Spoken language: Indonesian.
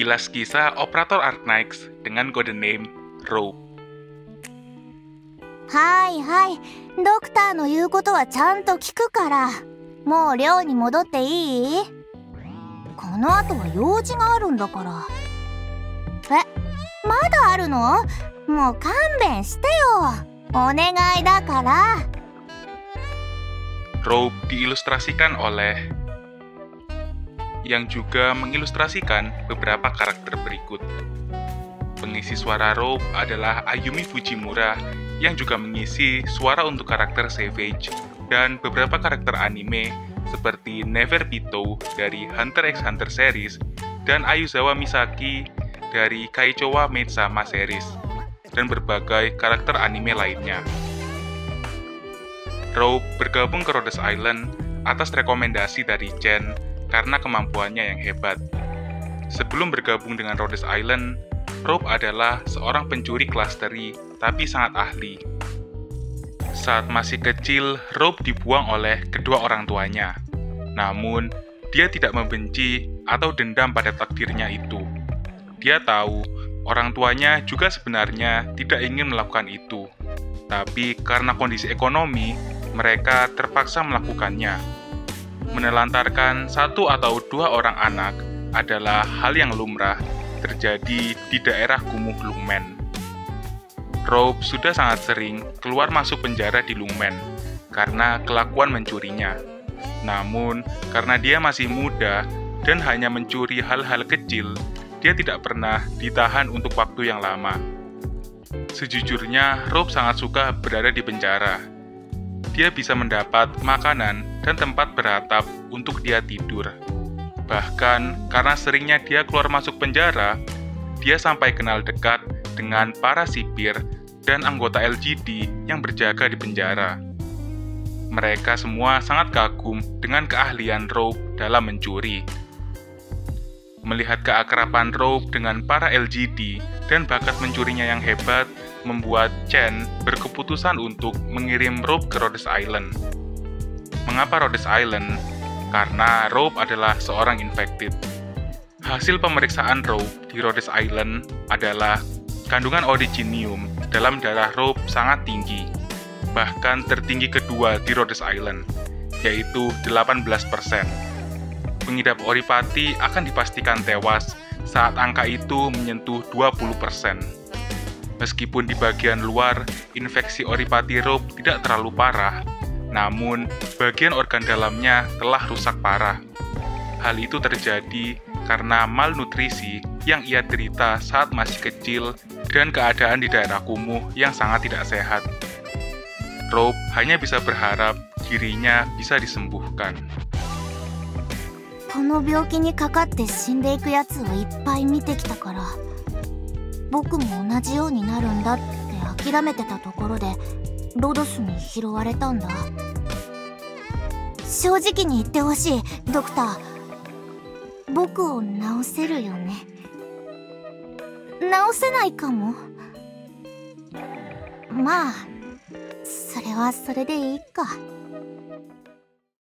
Sekilas kisah operator Arknights dengan kode name Rope. はいはいドクターの言うことはちゃんと聞くからもう寮に戻っていいこの後は用事があるんだからえまだあるのもう勘弁してよお願いだから Rope diilustrasikan oleh yang juga mengilustrasikan beberapa karakter berikut. Pengisi suara Rope adalah Ayumi Fujimura yang juga mengisi suara untuk karakter Savage dan beberapa karakter anime seperti Never Pito dari Hunter x Hunter series dan Ayuzawa Misaki dari Kaichowa Sama series dan berbagai karakter anime lainnya. Rope bergabung ke Rhodes Island atas rekomendasi dari Chen karena kemampuannya yang hebat. Sebelum bergabung dengan Rhodes Island, Rope adalah seorang pencuri klasteri tapi sangat ahli. Saat masih kecil, Rope dibuang oleh kedua orang tuanya. Namun, dia tidak membenci atau dendam pada takdirnya itu. Dia tahu orang tuanya juga sebenarnya tidak ingin melakukan itu. Tapi karena kondisi ekonomi, mereka terpaksa melakukannya. Menelantarkan satu atau dua orang anak adalah hal yang lumrah terjadi di daerah kumuh Lungmen. Rob sudah sangat sering keluar masuk penjara di Lungmen karena kelakuan mencurinya. Namun, karena dia masih muda dan hanya mencuri hal-hal kecil, dia tidak pernah ditahan untuk waktu yang lama. Sejujurnya, Rob sangat suka berada di penjara dia bisa mendapat makanan dan tempat beratap untuk dia tidur. Bahkan karena seringnya dia keluar masuk penjara, dia sampai kenal dekat dengan para sipir dan anggota LGD yang berjaga di penjara. Mereka semua sangat kagum dengan keahlian Rogue dalam mencuri. Melihat keakraban Rogue dengan para LGD dan bakat mencurinya yang hebat, membuat Chen berkeputusan untuk mengirim Rope ke Rhodes Island. Mengapa Rhodes Island? Karena Rope adalah seorang infected. Hasil pemeriksaan Rope di Rhodes Island adalah kandungan originium dalam darah Rope sangat tinggi, bahkan tertinggi kedua di Rhodes Island, yaitu 18%. Pengidap oripati akan dipastikan tewas saat angka itu menyentuh 20%. Meskipun di bagian luar, infeksi oripati rope tidak terlalu parah, namun bagian organ dalamnya telah rusak parah. Hal itu terjadi karena malnutrisi yang ia derita saat masih kecil dan keadaan di daerah kumuh yang sangat tidak sehat. Rope hanya bisa berharap dirinya bisa disembuhkan. この病気にかかって死んでいくやつをいっぱい見てきたから僕も同じようになるんだって諦めてたところでロドスに拾われたんだ。正直に言ってほしいドクター。僕を治せるよね。治せないかも。まあそれはそれでいいか。